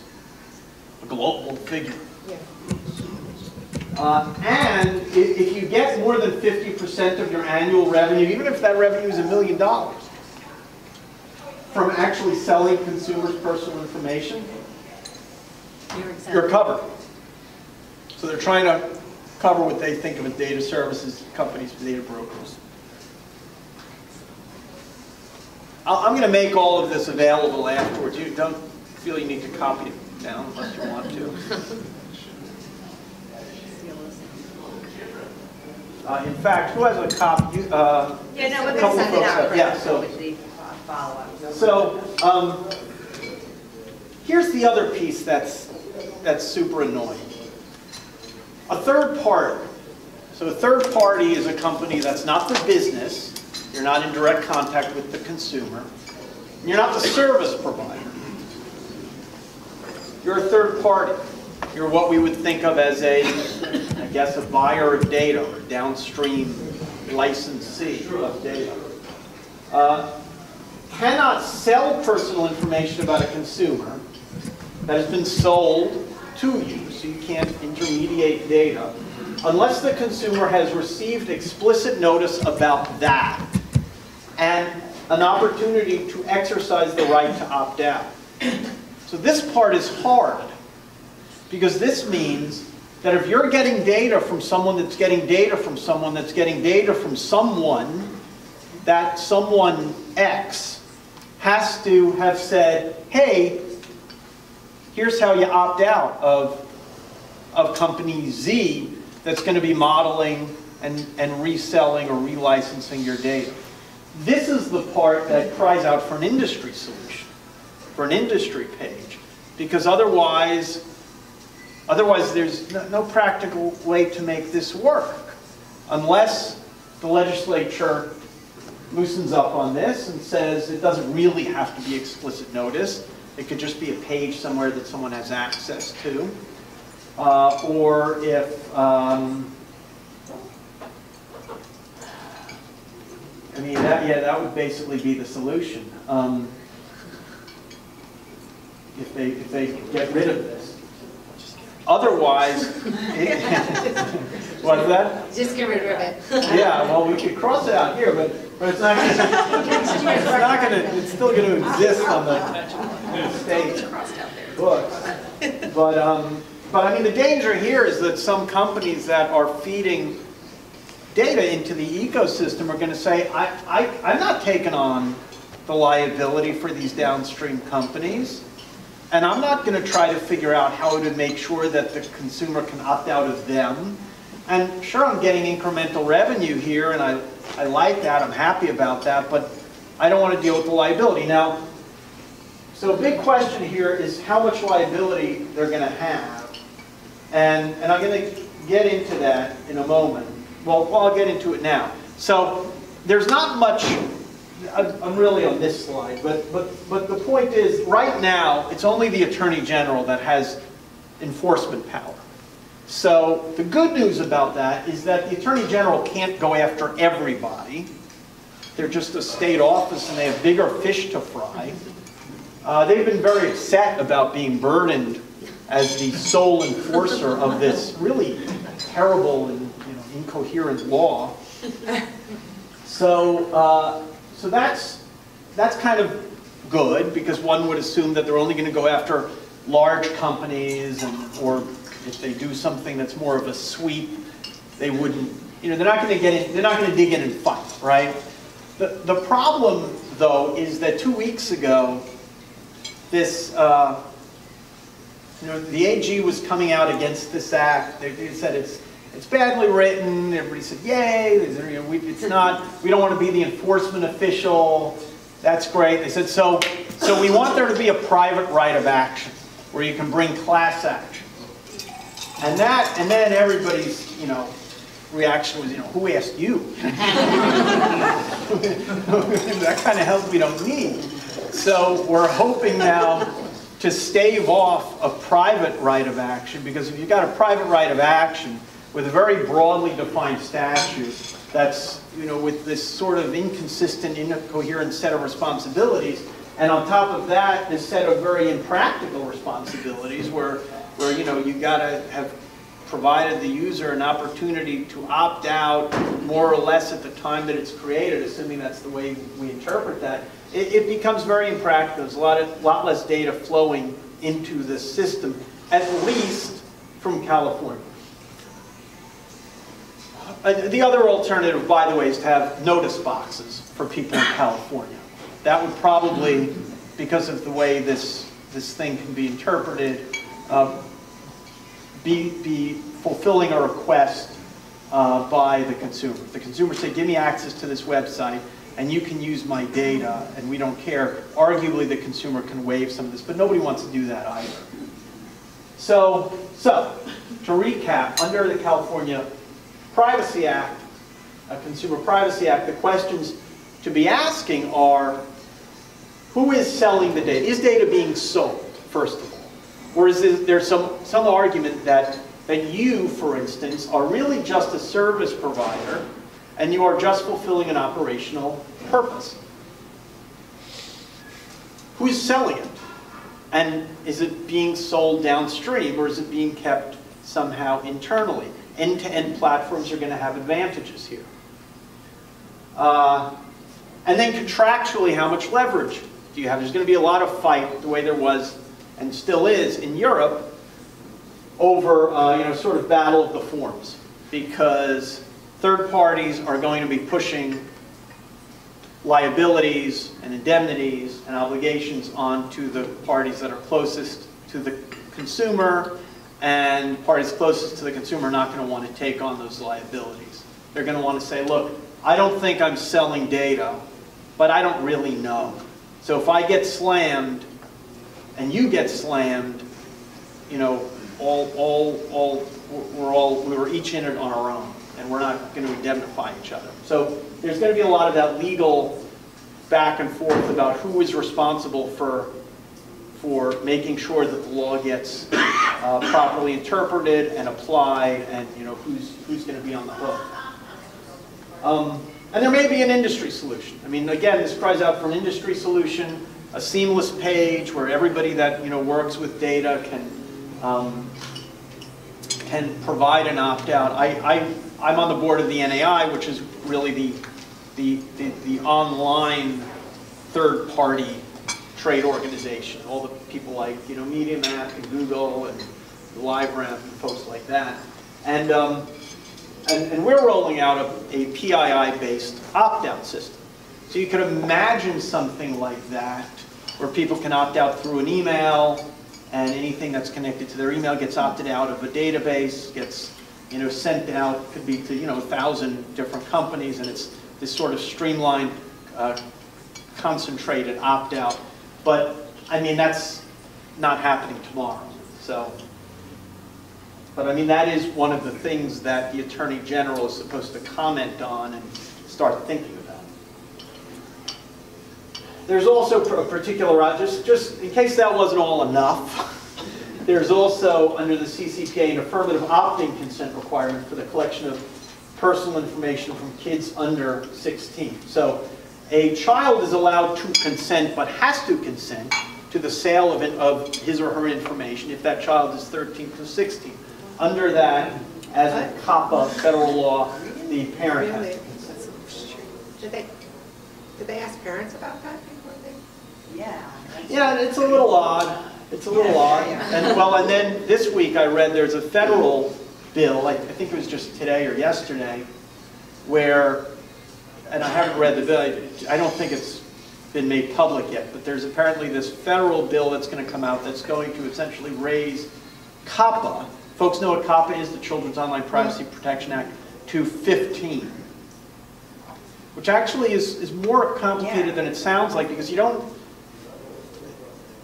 a global figure. Uh, And if you get more than 50% of your annual revenue, even if that revenue is a million dollars, from actually selling consumers' personal information, You're you're covered. So they're trying to cover what they think of as data services companies, data brokers. I'll- I'm going to make all of this available afterwards. You don't feel you need to copy it down unless you want to. Uh, In fact, who has a copy? You, uh, Yeah, no, we're gonna send it out have- yeah, so- with the follow-up. So, um, here's the other piece that's, that's super annoying. A third party. So a third party is a company that's not the business, you're not in direct contact with the consumer, you're not the service provider. You're a third party. You're what we would think of as a, I guess, a buyer of data or downstream licensee of data. Uh, cannot sell personal information about a consumer that has been sold to you, so you can't intermediate data, unless the consumer has received explicit notice about that and an opportunity to exercise the right to opt out. So this part is hard, because this means that if you're getting data from someone that's getting data from someone that's getting data from someone, that someone X has to have said, hey, here's how you opt out of, of company Z that's going to be modeling and, and reselling or relicensing your data. This is the part that cries out for an industry solution, for an industry page, because otherwise, otherwise there's no, no practical way to make this work unless the legislature loosens up on this and says it doesn't really have to be explicit notice. It could just be a page somewhere that someone has access to. Uh, or if, um, I mean, that, yeah, that would basically be the solution. Um, if they, if they get rid of this. Otherwise, it, what's that? Just get rid of it. Yeah, well, we could cross it out here, but, but it's not not gonna, it's still gonna exist on the state books. But, um, but I mean, the danger here is that some companies that are feeding data into the ecosystem are gonna say, I, I, I'm not taking on the liability for these downstream companies. And I'm not going to try to figure out how to make sure that the consumer can opt out of them. And sure, I'm getting incremental revenue here, and I, I like that, I'm happy about that, but I don't want to deal with the liability. Now, so a big question here is how much liability they're going to have. And, and I'm going to get into that in a moment. Well, well, I'll get into it now. So there's not much I'm really on this slide, but, but, but the point is, right now, it's only the Attorney General that has enforcement power. So the good news about that is that the Attorney General can't go after everybody. They're just a state office and they have bigger fish to fry. Uh, they've been very upset about being burdened as the sole enforcer of this really terrible and you know, incoherent law. So, uh, so that's, that's kind of good, because one would assume that they're only going to go after large companies, and, or if they do something that's more of a sweep, they wouldn't, you know, they're not going to get in, they're not going to dig in and fight, right? The, the problem, though, is that two weeks ago, this, uh, you know, the AG was coming out against this act. They, they said it's, it's badly written. Everybody said, yay. You know, we, it's not, we don't want to be the enforcement official. That's great. They said, so, so we want there to be a private right of action where you can bring class action. And that, and then everybody's, you know, reaction was, you know, who asked you? that kind of help we don't need. So we're hoping now to stave off a private right of action, because if you've got a private right of action with a very broadly defined statute that's, you know, with this sort of inconsistent, incoherent set of responsibilities, and on top of that, this set of very impractical responsibilities where, where you know, you gotta have provided the user an opportunity to opt out more or less at the time that it's created, assuming that's the way we interpret that, it, it becomes very impractical. There's a lot, of, lot less data flowing into the system, at least from California. Uh, The other alternative, by the way, is to have notice boxes for people in California. That would probably, because of the way this, this thing can be interpreted, uh, be, be fulfilling a request uh, by the consumer. If the consumer say, give me access to this website, and you can use my data, and we don't care, arguably the consumer can waive some of this, but nobody wants to do that either. So, so, to recap, under the California Privacy Act, uh, Consumer Privacy Act, the questions to be asking are, who is selling the data? Is data being sold, first of all? Or is there some, some argument that, that you, for instance, are really just a service provider and you are just fulfilling an operational purpose? Who's selling it? And is it being sold downstream or is it being kept somehow internally? End-to-end platforms are going to have advantages here. Uh, and then contractually, how much leverage do you have? There's going to be a lot of fight, the way there was and still is in Europe, over uh, you know sort of battle of the forms, because third parties are going to be pushing liabilities and indemnities and obligations onto the parties that are closest to the consumer, and parties closest to the consumer are not going to want to take on those liabilities. They're going to want to say, look, I don't think I'm selling data, but I don't really know. So if I get slammed and you get slammed, you know, all, all, all, we're all, we were each in it on our own, and we're not going to indemnify each other. So there's going to be a lot of that legal back and forth about who is responsible for, for making sure that the law gets uh, properly interpreted and applied, and you know who's who's going to be on the hook. Um, and there may be an industry solution. I mean, again, this cries out for an industry solution, a seamless page where everybody that you know works with data can um, can provide an opt-out. I, I, I'm on the board of the NAI, which is really the, the, the, the online third-party trade organization. All the people like, you know, MediaMath and Google and LiveRamp and folks like that. And, um, and, and we're rolling out a, a PII-based opt-out system. So you could imagine something like that, where people can opt out through an email, and anything that's connected to their email gets opted out of a database, gets you know sent out, could be to you know a thousand different companies, and it's this sort of streamlined, uh, concentrated opt-out. But I mean that's not happening tomorrow. So, but I mean that is one of the things that the Attorney General is supposed to comment on and start thinking. There's also a particular, just, just in case that wasn't all enough, there's also under the CCPA an affirmative opt-in consent requirement for the collection of personal information from kids under 16. So a child is allowed to consent, but has to consent to the sale of, it, of his or her information if that child is 13 to 16. Under that, as a COPPA federal law, the parent has to consent. Did they, did they ask parents about that Yeah. Yeah, it's a little odd. It's a little Yeah, odd. yeah, yeah. And well, and then this week I read there's a federal bill, I I think it was just today or yesterday, where, and I haven't read the bill, I- I don't think it's been made public yet, but there's apparently this federal bill that's going to come out that's going to essentially raise COPPA, folks know what COPPA is, the Children's Online Privacy mm-hmm. Protection Act, to 15. Which actually is, is more complicated than it sounds like, because you don't,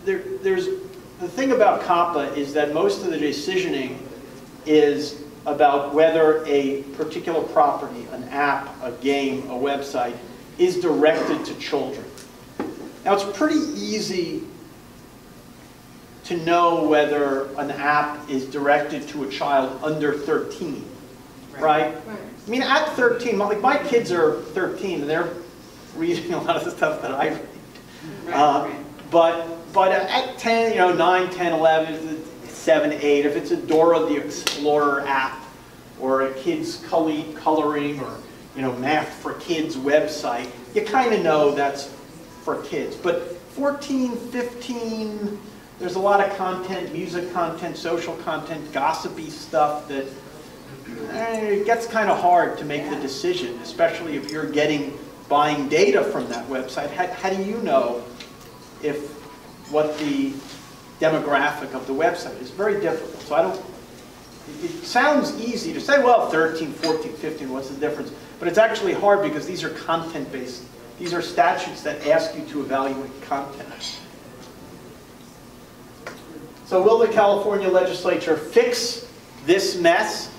there, there's, the thing about COPPA is that most of the decisioning is about whether a particular property, an app, a game, a website, is directed to children. Now, it's pretty easy to know whether an app is directed to a child under 13, right? I mean, at 13, like my kids are 13 and they're reading a lot of the stuff that I read. Uh, But, but at 10, you know, 9, 10, 11, seven, eight, if it's a Dora the Explorer app, or a kids coloring, or, you know, math for kids website, you kind of know that's for kids. But 14, 15, there's a lot of content, music content, social content, gossipy stuff that eh, it gets kind of hard to make the decision, especially if you're getting, buying data from that website. How, how do you know if, what the demographic of the website is? Very difficult. So I don't, it it sounds easy to say, well, 13, 14, 15, what's the difference? But it's actually hard because these are content-based. These are statutes that ask you to evaluate content. So will the California legislature fix this mess?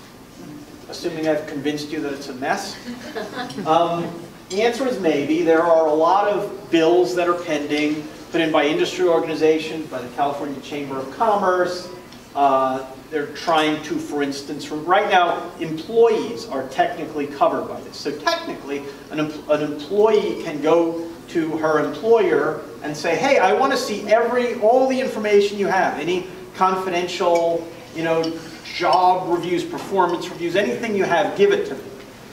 Assuming I've convinced you that it's a mess. Um, The answer is maybe. There are a lot of bills that are pending, put in by industry organizations, by the California Chamber of Commerce. Uh, They're trying to, for instance, right now, employees are technically covered by this. So technically, an, an employee can go to her employer and say, hey, I want to see every, all the information you have, any confidential, you know, job reviews, performance reviews, anything you have, give it to me.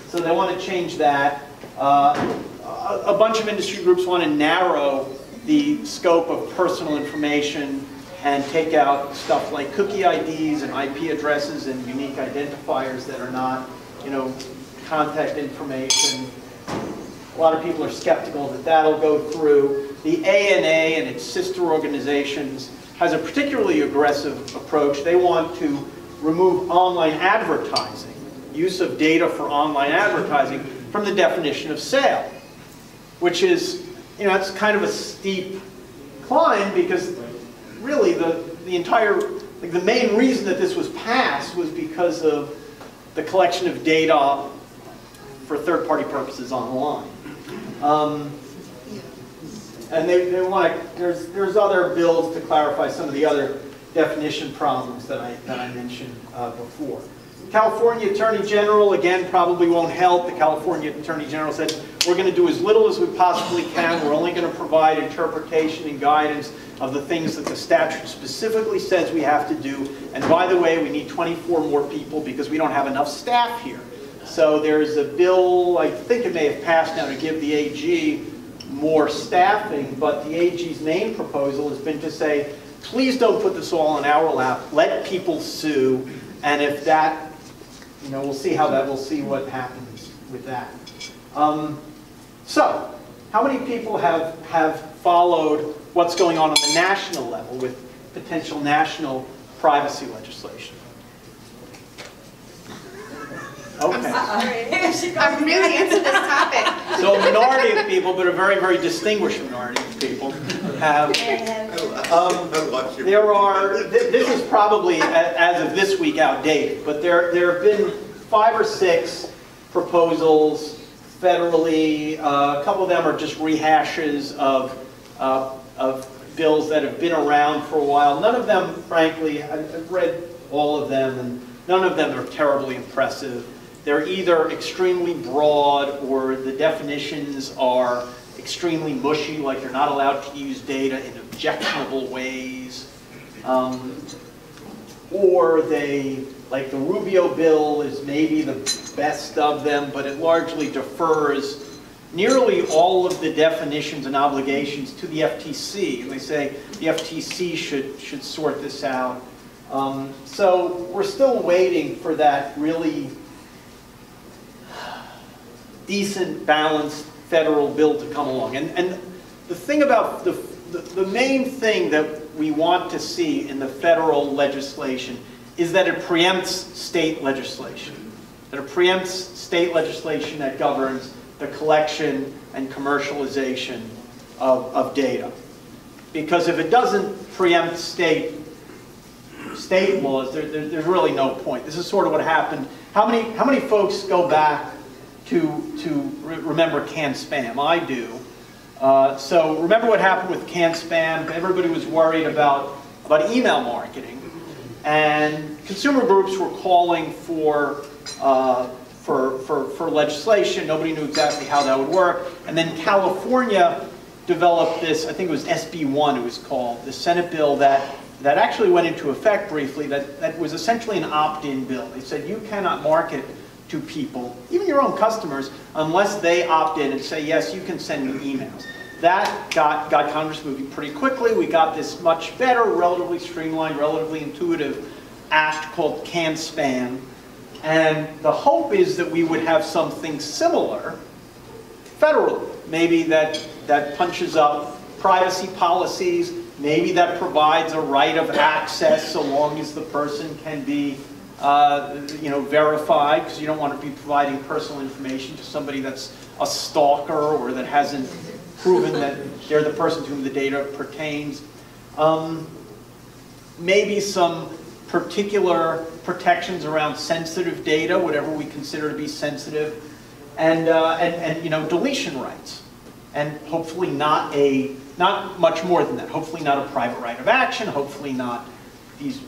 So they want to change that. Uh, A a bunch of industry groups want to narrow the scope of personal information and take out stuff like cookie IDs and IP addresses and unique identifiers that are not, you know, contact information. A lot of people are skeptical that that'll go through. The ANA and its sister organizations has a particularly aggressive approach. They want to remove online advertising, use of data for online advertising, from the definition of sale, which is, you know, it's kind of a steep climb because really the, the entire, like the main reason that this was passed was because of the collection of data for third-party purposes online. Um, and they, they want to, there's, there's other bills to clarify some of the other definition problems that I, that I mentioned uh, before. California Attorney General, again, probably won't help. The California Attorney General said, we're going to do as little as we possibly can. We're only going to provide interpretation and guidance of the things that the statute specifically says we have to do. And by the way, we need 24 more people because we don't have enough staff here. So there's a bill, I think it may have passed now to give the AG more staffing, but the AG's main proposal has been to say, please don't put this all in our lap, let people sue, and if that, you know, we'll see how that, we'll see what happens with that. Um, so, how many people have, have followed what's going on on the national level with potential national privacy legislation? Okay. I'm really into this topic. So a minority of people, but a very, very distinguished minority of people have, um, there are, th- this is probably, as of this week, outdated, but there, there have been five or six proposals federally, uh, a couple of them are just rehashes of, uh, of bills that have been around for a while. None of them, frankly, I've read all of them, and none of them are terribly impressive. They're either extremely broad, or the definitions are extremely mushy, like you're not allowed to use data in objectionable ways. Um, Or they, like the Rubio bill is maybe the best of them, but it largely defers nearly all of the definitions and obligations to the FTC. And they say the FTC should, should sort this out. Um, So we're still waiting for that really decent, balanced federal bill to come along. And, and the thing about, the, the, the main thing that we want to see in the federal legislation is that it preempts state legislation. That it preempts state legislation that governs the collection and commercialization of, of data. Because if it doesn't preempt state state laws, there, there- there's really no point. This is sort of what happened. How many, how many folks go back to, to re- remember CAN-SPAM? I do. Uh, so remember what happened with CAN-SPAM? Everybody was worried about, about email marketing. And consumer groups were calling for, uh, for, for, for legislation. Nobody knew exactly how that would work. And then California developed this, I think it was SB1 it was called, the Senate bill that that actually went into effect briefly that, that was essentially an opt-in bill. They said you cannot market to people, even your own customers, unless they opt in and say, yes, you can send me emails. That got, got Congress moving pretty quickly. We got this much better, relatively streamlined, relatively intuitive act called CAN-SPAM. And the hope is that we would have something similar federally. Maybe that, that punches up privacy policies, maybe that provides a right of access so long as the person can be uh, you know, verified, because you don't want to be providing personal information to somebody that's a stalker or that hasn't proven that they're the person to whom the data pertains. Um, maybe some particular protections around sensitive data, whatever we consider to be sensitive, and, uh, and, and you know, deletion rights. And hopefully not a, not much more than that. Hopefully not a private right of action, hopefully not these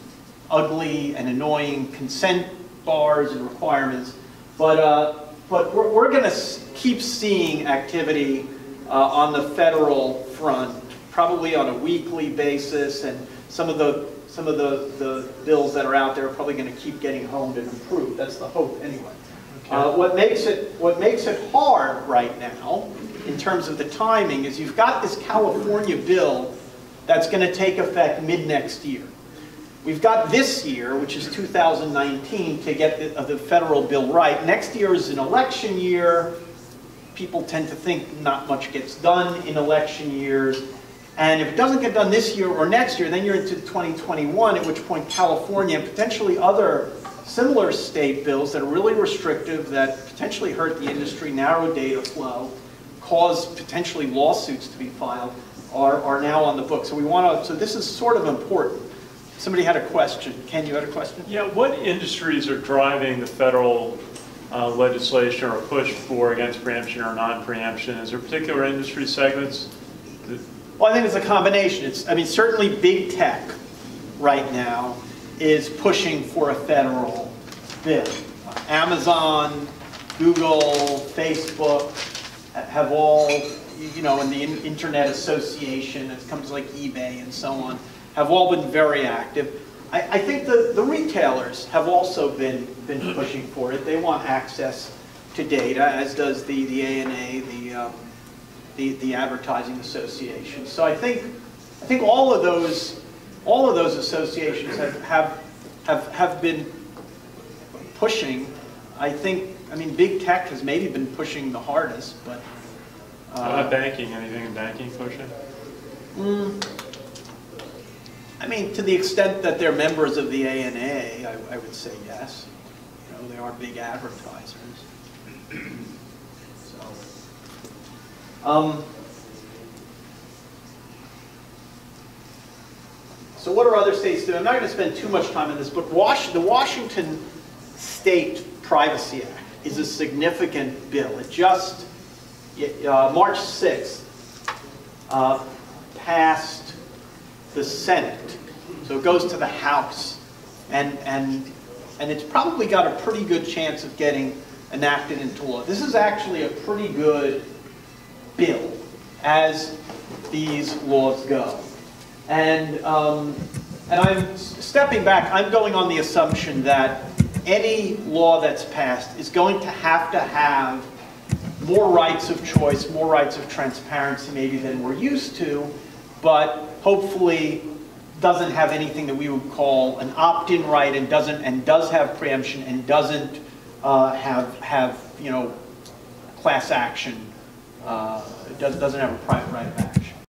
ugly and annoying consent bars and requirements. But, uh, but we're, we're going to keep seeing activity uh, on the federal front, probably on a weekly basis, and some of the some of the, the bills that are out there are probably going to keep getting honed and improved. That's the hope, anyway. Uh, what makes it what makes it hard right now, in terms of the timing, is you've got this California bill that's going to take effect mid next year. We've got this year, which is 2019, to get the, uh, the federal bill right. Next year is an election year. People tend to think not much gets done in election years. And if it doesn't get done this year or next year, then you're into 2021, at which point California and potentially other similar state bills that are really restrictive, that potentially hurt the industry, narrow data flow, cause potentially lawsuits to be filed, are, are now on the book. So we want to, so this is sort of important. Somebody had a question. Ken, you had a question? Yeah, what industries are driving the federal uh, legislation or push for against preemption or non-preemption? Is there particular industry segments? Well, I think it's a combination. It's, I mean, certainly big tech right now is pushing for a federal bill. Amazon, Google, Facebook have all, you know, and the Internet Association, it comes like eBay and so on, have all been very active. I, I think the, the retailers have also been, been pushing for it. They want access to data, as does the, the ANA, the, um, the, the Advertising Association. So I think, I think all of those, all of those associations have, have, have, have been pushing. I think, I mean, big tech has maybe been pushing the hardest, but. How about uh, banking, anything in banking pushing? mm, I mean, to the extent that they're members of the ANA, I, I would say yes. You know, they are big advertisers. So, um, So what are other states doing? I'm not going to spend too much time on this, but Wash, the Washington State Privacy Act is a significant bill. It just, uh, March 6th, uh, passed the Senate. So it goes to the House. And, and, and it's probably got a pretty good chance of getting enacted into law. This is actually a pretty good bill as these laws go. And, um, and I'm stepping back, I'm going on the assumption that any law that's passed is going to have to have more rights of choice, more rights of transparency maybe than we're used to, but hopefully doesn't have anything that we would call an opt-in right and doesn't, and does have preemption and doesn't uh, have, have, you know, class action, uh, does- doesn't have a private right of action.